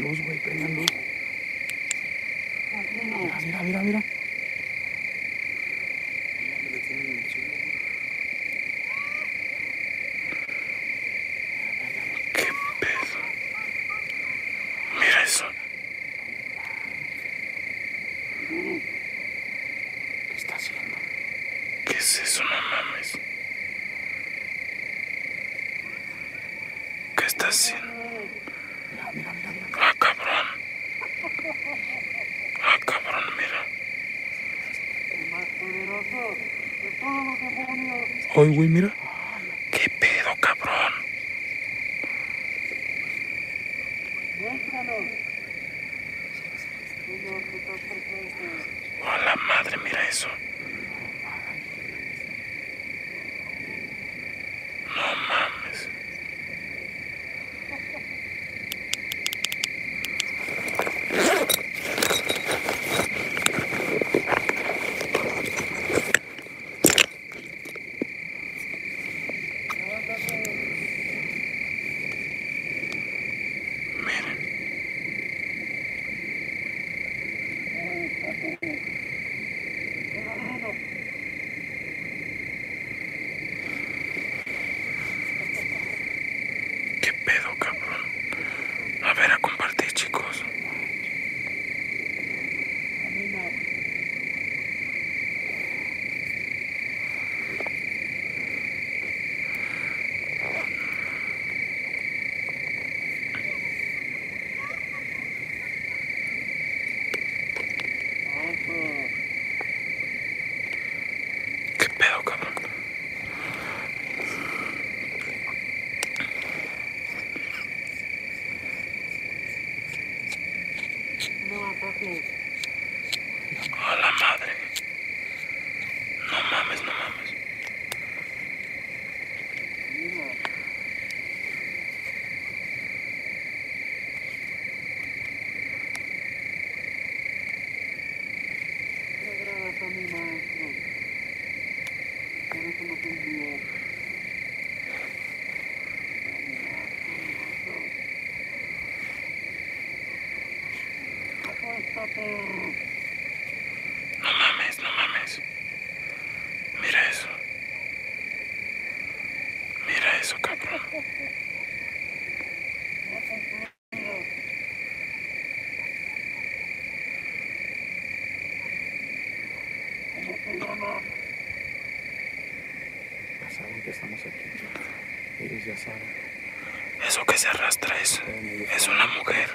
luz, güey, prendan luz. Mira, mira, mira, mira. ¿Qué pedo? Mira eso. ¿Qué está haciendo? ¿Qué es eso? No mames. ¿Qué está haciendo? Mira, mira, mira, mira. Ah, cabrón. Ah, cabrón, mira. Ay, güey, mira. ¿Qué pedo, cabrón? A la madre, mira eso. No mames. Miren. ¿Qué pedo, cabrón? A ver, a compartir, chicos. ¿Qué pedo, cabrón? A la madre. No mames, no mames. No mames, no mames. Mira eso. Mira eso, cabrón. Ya saben que estamos aquí. Ellos ya saben. Eso que se arrastra es, es una mujer.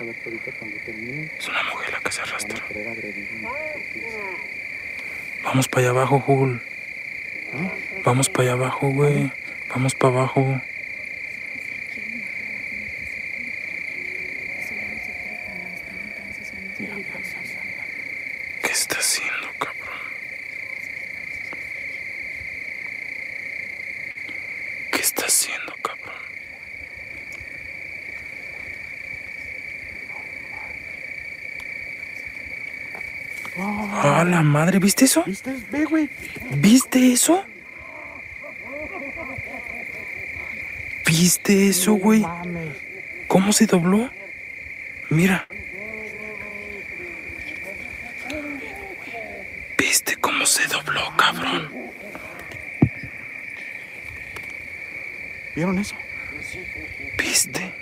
Es una mujer la que se arrastra. Vamos para allá abajo, Jul. Vamos para allá abajo, güey. Vamos para abajo. ¿Qué está haciendo, cabrón? ¿Qué está haciendo, cabrón? ¡Ah, la madre! ¿Viste eso? ¿Viste? Ve, güey. ¿Viste eso? ¿Viste eso, güey? ¿Cómo se dobló? Mira. ¿Viste cómo se dobló, cabrón? ¿Vieron eso? ¿Viste?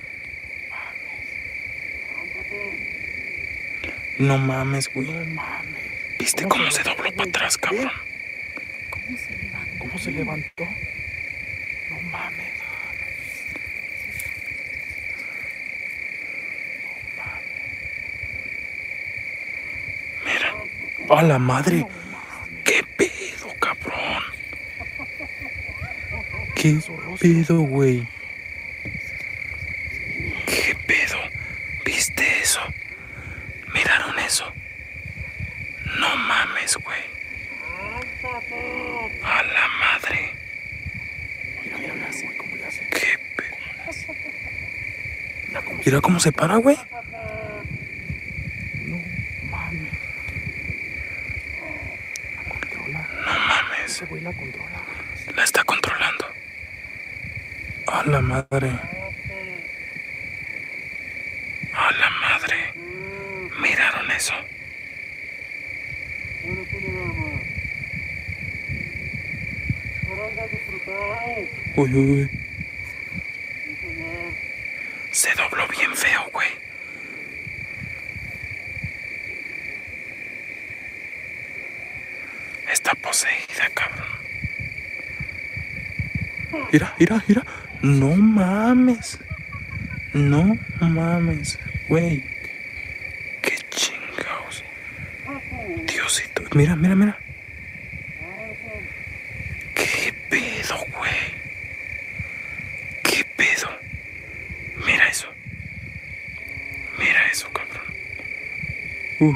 No mames, güey. No mames. ¿Viste cómo se dobló para atrás, cabrón? ¿Cómo se levantó? No mames. Mira. ¡A la madre! ¿Qué pedo, cabrón? ¿Qué pedo, güey? ¿Qué pedo? ¿Viste eso? ¿Miraron eso? No mames, güey. A la madre. ¿Qué pedo? Mira cómo se para, güey. No mames. La controla. No mames. Ese güey la controla. La está controlando. A la madre. A la madre. eso. Uy, uy, uy. Se dobló bien feo, güey. Está poseída, cabrón. Mira, mira, mira. No mames. No mames, güey. Qué chingados. Diosito. Mira, mira, mira. ¿Qué pedo, güey? ¿Qué pedo? Mira eso. Mira eso, cabrón. Uh.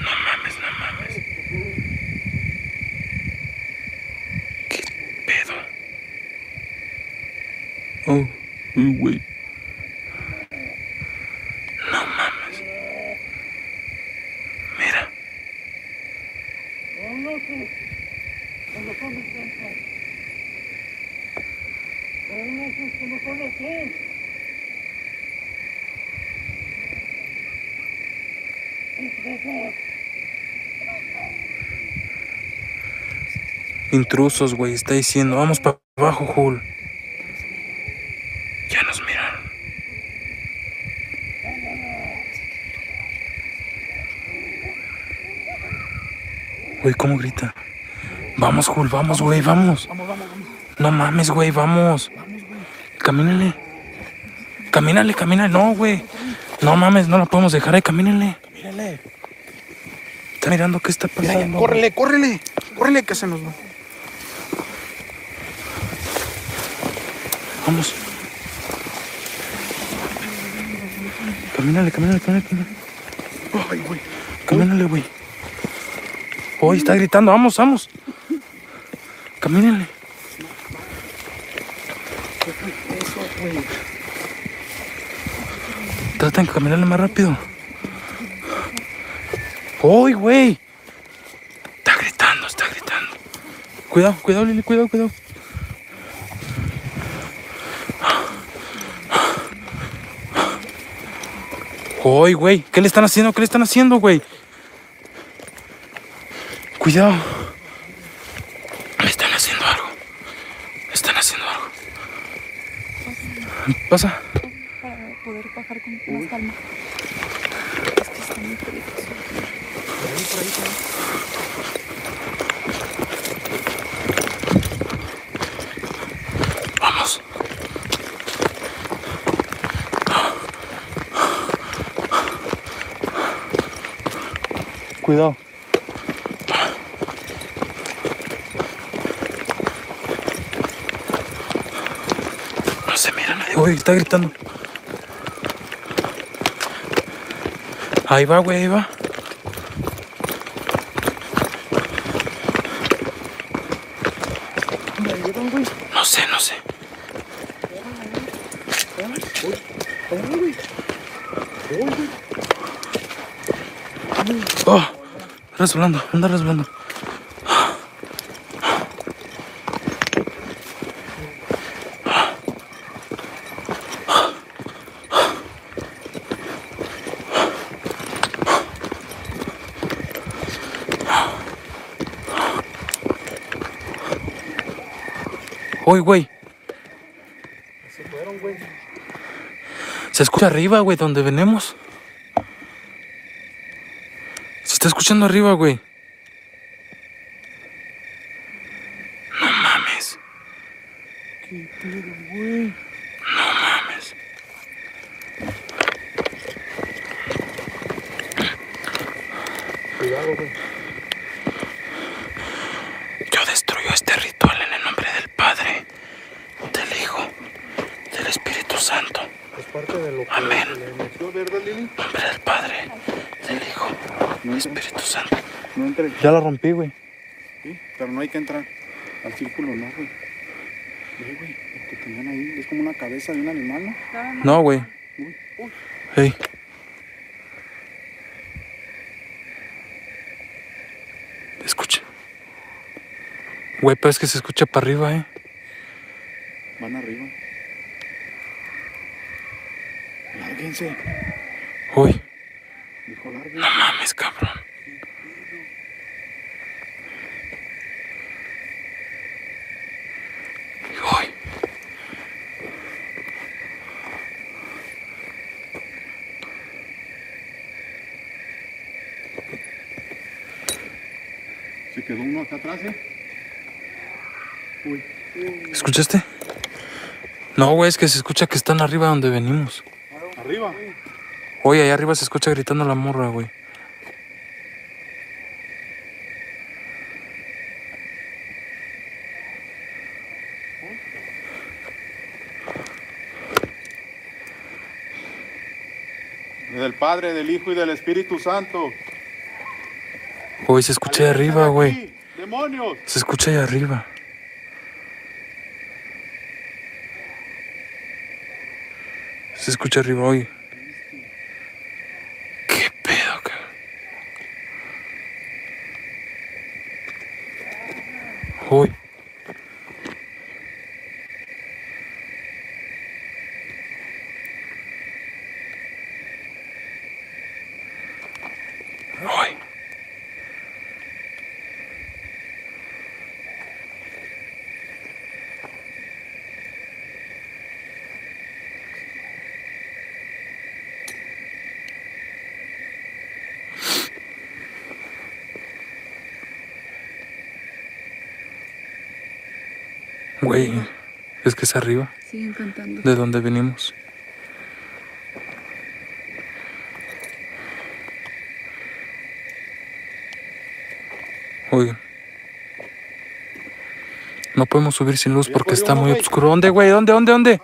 No mames, no mames. ¿Qué pedo? Oh, uy, güey. No mames. Mira. Intrusos, güey, está diciendo. Vamos para abajo, Jul. Ya nos miraron. Güey, ¿cómo grita? Vamos, Jul, vamos, güey, vamos. Vamos, vamos, vamos. No mames, güey, vamos. Vamos, güey. Camínale. Camínale, camínale. No, güey. No mames, no la podemos dejar ahí, camínale. Mírale. Está mirando qué está Mira, ya, pasando. córrele, córrele. Córrele que se nos va. Vamos. Camínale, camínale, camínale, camínale. Ay, güey. Camínale, güey. Hoy está gritando, vamos, vamos. Güey. Traten de caminarle más rápido. ¡Uy, güey! Está gritando, está gritando. Cuidado, cuidado, Lili, cuidado, cuidado. ¡Uy, güey! ¿Qué le están haciendo? ¿Qué le están haciendo, güey? Cuidado. Le están haciendo algo. Le están haciendo algo. Pasa. para poder bajar con más calma. Es que está muy peligroso. Vamos. Cuidado. No Uy, está gritando. Ahí va, güey, ahí va. ¿Dónde llevan, güey? No sé, no sé. Güey. Güey. Oh, resbalando, anda resbalando. Uy, güey. Se fueron, güey. Se escucha arriba, güey, donde venimos. Se está escuchando arriba, güey. No mames, ¿Qué pedo, güey? no mames. Cuidado, güey. Yo destruyo este ritual en el nombre del Padre, del Hijo, del Espíritu Santo. Es parte de lo que Amén. nombre del Padre, del Hijo, del Espíritu Santo. No entre. Ya la rompí, güey. Sí, pero no hay que entrar al círculo, no, güey. Ve, güey, lo que tenían ahí es como una cabeza de un animal, ¿no? No, güey. Uy, uy. Hey. Escucha. Güey, pero es que se escucha para arriba, eh. Van arriba. Lárguense. Uy, Dijo, lárguense. mames, cabrón. Uy, Se quedó uno acá atrás, ¿eh? Uy. ¿escuchaste? No, güey, es que se escucha que están arriba donde venimos. Arriba. Oye, allá arriba se escucha gritando la morra, güey. Del Padre, del Hijo y del Espíritu Santo. Güey, se escucha allá arriba, güey. ¡Demonios! Se escucha allá arriba. Se escucha arriba, oye. ¿Qué pedo, cabrón? Uy. Güey, es que es arriba, Siguen cantando. de donde venimos. Oigan. No podemos subir sin luz porque está muy oscuro. ¿Dónde, güey? ¿Dónde, dónde, dónde?